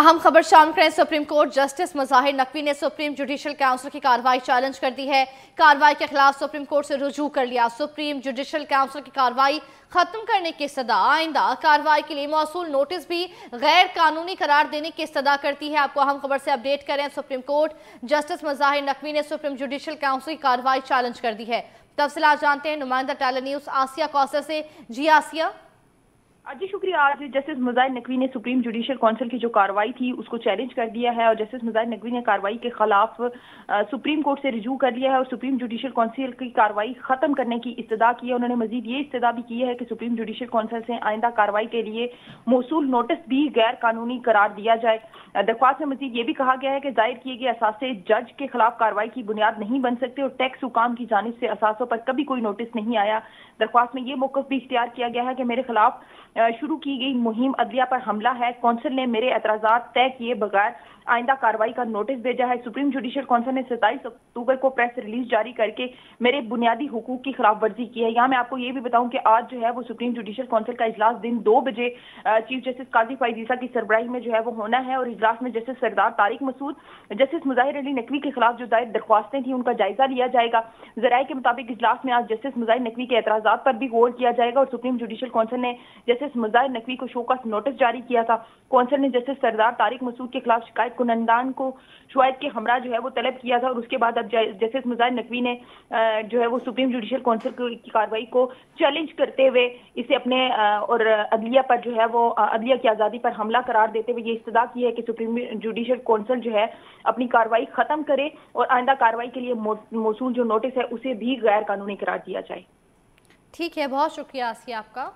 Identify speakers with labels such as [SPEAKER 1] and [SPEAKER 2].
[SPEAKER 1] अहम खबर शाम करें Supreme Court justice Mazahar Naqvi ने सुप्रीम जुडिशल काउंसिल की कार्रवाई चैलेंज कर दी है। कार्रवाई के खिलाफ सुप्रीम कोर्ट से रुजू कर लिया। सुप्रीम जुडिशल काउंसिल की कार्रवाई खत्म करने की सदा आइंदा। कार्रवाई के लिए मौसू नोटिस भी गैर कानूनी करार देने की सदा करती है। आपको अहम खबर से अपडेट करें, Supreme Court justice Mazahar Naqvi ने सुप्रीम जुडिशल काउंसिल की कार्रवाई चैलेंज कर दी है। तफसला जानते हैं नुमाइंदा टेली न्यूज़ आसिया कौसर से। जी आसिया।
[SPEAKER 2] जी शुक्रिया, आज जस्टिस मुजाहिर नकवी ने सुप्रीम जुडिशियल काउंसिल की जो कार्रवाई थी, उसको चैलेंज कर दिया है और जस्टिस मुजाहिर नकवी ने कार्रवाई के खिलाफ सुप्रीम कोर्ट से रिजू कर लिया है और सुप्रीम जुडिशियल काउंसिल की कार्रवाई खत्म करने की इस्तदा की है। उन्होंने मजीद ये इस्तदा भी की है कि सुप्रीम जुडिशियल काउंसिल से आइंदा कार्रवाई के लिए मौसू नोटिस भी गैर कानूनी करार दिया जाए। दरख्वास्त में मजीद ये भी कहा गया है कि ज़ाहिर किए गए असासे जज के खिलाफ कार्रवाई की बुनियाद नहीं बन सकते और टैक्स हुकाम की जानब से असासों पर कभी कोई नोटिस नहीं आया। दरख्वास्त में ये मौकफ भी इख्तियार किया गया है कि मेरे खिलाफ शुरू की गई मुहिम अदलिया पर हमला है। कौंसिल ने मेरे एतराज़ तय किए बगैर आइंदा कार्रवाई का नोटिस भेजा है। सुप्रीम जुडिशियल काउंसिल ने सत्ताईस अक्टूबर को प्रेस रिलीज़ जारी करके मेरे बुनियादी हुकूक की खिलाफ वर्जी की है। यहाँ मैं आपको ये भी बताऊँ कि आज जो है वो सुप्रीम जुडिशियल काउंसिल का इजलास दिन दो बजे चीफ जस्टिस काजी फाइजीसा की सरबराही में जो है वो होना है और इजलास में जस्टिस सरदार तारिक मसूद, जस्टिस मुजाहिर अली नकवी के खिलाफ जो दायर दरख्वास्तें थी, उनका जायजा लिया जाएगा। जराये के मुताबिक इजलास में आज जस्टिस मुजाहिर नकवी के एतराजा पर भी गौर किया जाएगा और सुप्रीम जुडिशियल काउंसिल ने जस्टिस मुजाहिर नकवी को शो का नोटिस जारी किया था। काउंसिल ने जस्टिस सरदार तारिक मसूद के खिलाफ शिकायत कुनंदान को शुआयद के हमरा जो है वो तलब किया था और उसके बाद अब जस्टिस मुजाहिर नकवी ने जो है वो सुप्रीम जुडिशियल काउंसिल की कार्रवाई को चैलेंज करते हुए इसे अपने और अदलिया पर जो है वो अदलिया की आज़ादी पर हमला करार देते हुए ये इस्तदा की है कि सुप्रीम जुडिशियल काउंसिल जो है अपनी कार्रवाई खत्म करे और आइंदा कार्रवाई के लिए मौसू जो नोटिस है उसे भी गैर कानूनी करार दिया जाए।
[SPEAKER 1] ठीक है, बहुत शुक्रिया आसिया आपका।